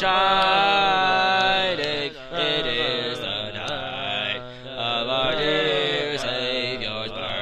shining. It is the night of our dear Savior's birth.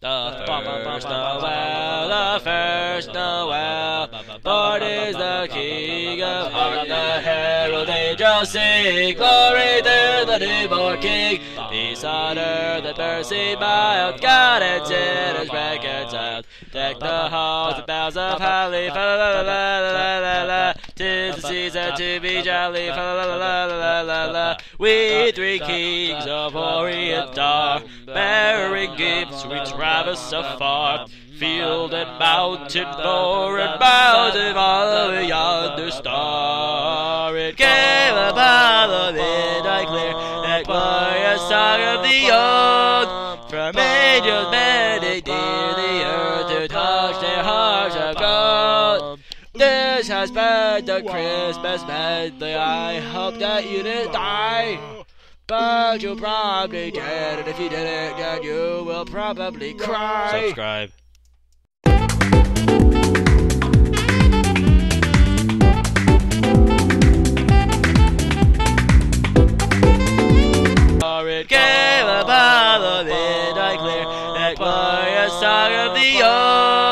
The first Noel, the first Noel, Lord is the King of heaven. The herald angels sing, glory to newborn King. Peace on earth and mercy mild, God and sinners reconciled. Deck the halls with bells of holly, la la la la la la. Tis the season to be jolly, la la la la la la. We three kings of Orient are, bearing gifts we traverse afar. Field and mountain, for and mountain, follow yonder star. It came upon the midnight clear, that glorious song of the old. From angels bending near the earth to touch their hearts of gold. This has been the Christmas medley. I hope that you didn't die. But you probably did, and if you didn't, then you will probably cry. Subscribe. clear that glorious song of the old.